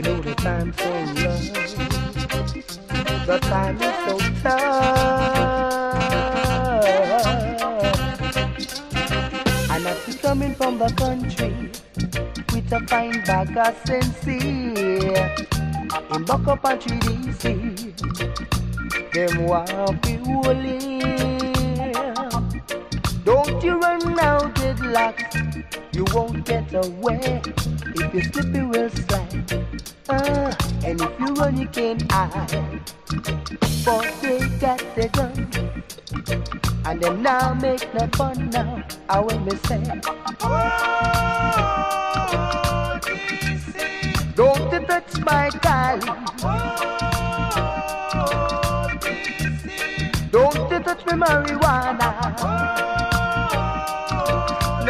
You know the time for love. The time is so tough. And after coming from the country with a fine bag of sensi in buck up on DC, them want be holy. Deadlocks, you won't get away. If you slip, you will slide. Uh, and if you run, you can't hide. For they got the gun, and them now make no fun now. I will me say. Don't you touch my Cali. Don't you touch my marijuana.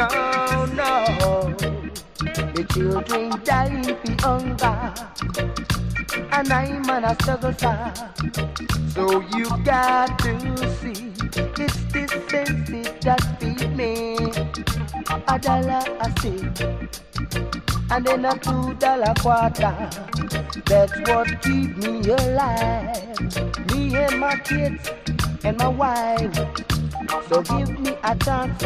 No, no. The children dying for hunger. And I'm on a struggle, sir. So you got to see it's this senses that feed me. A dollar a stick and then a two dollar quarter. That's what keep me alive. Me and my kids and my wife. So give me a chance,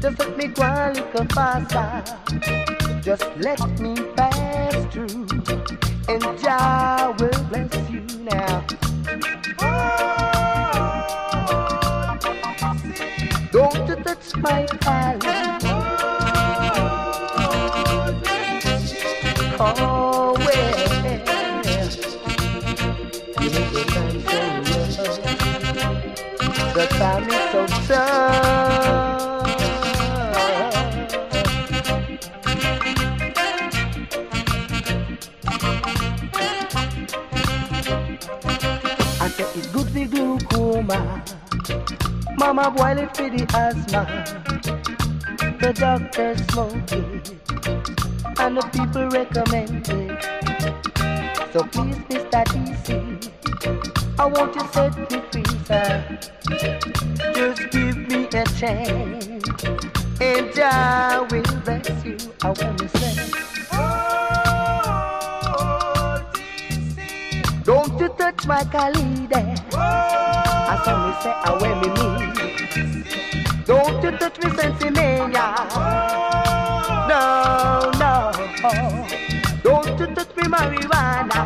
just let me go a little faster. Just let me pass through, and Jah will bless you now. Glaucoma. Mama boil it for the asthma. The doctor smoke it and the people recommend it. So please, Mr. DC, I want you set me free, sir. Just give me a chance, and I will bless you. I want to say. Don't you touch my Cali. I saw me say, I wear me me. Don't you touch me sensimilla. No, no. Don't you touch me marijuana.